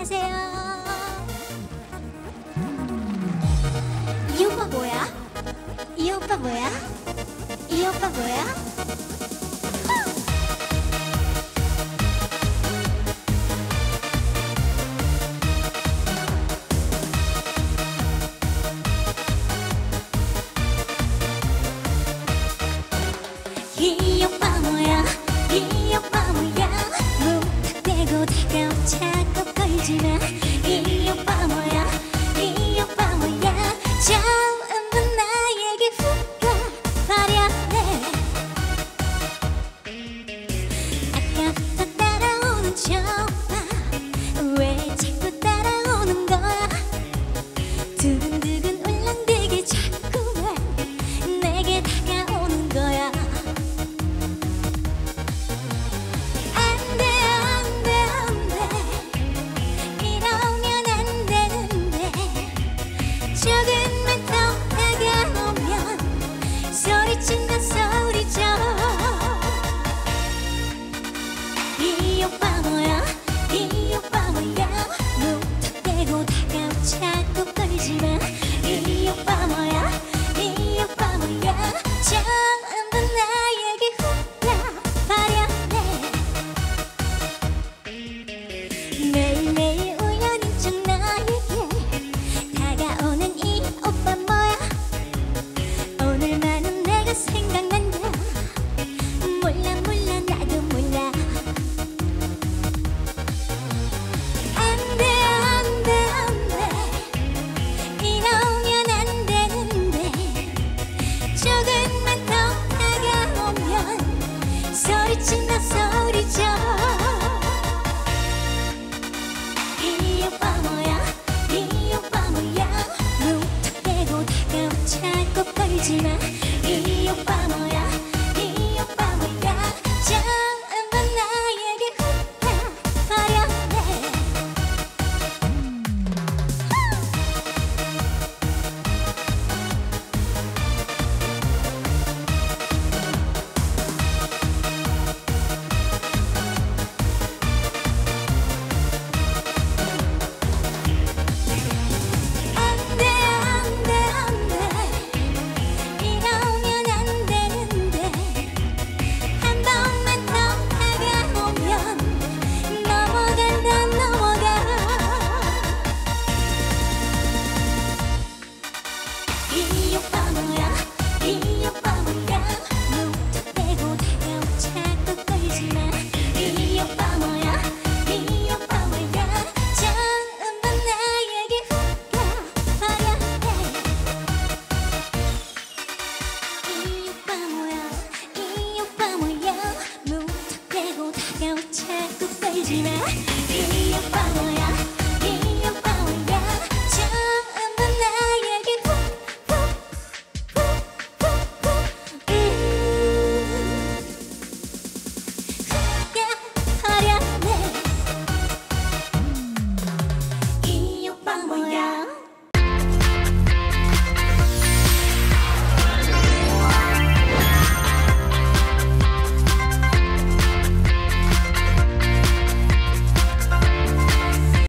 안녕하세요. 이 오빠 뭐야? 이 오빠 뭐야? 이 오빠 뭐야? 이 오빠 뭐야? 이 오빠 뭐야? 무턱대고 다가오자. 島一起 차고 걸지마. 이 오빠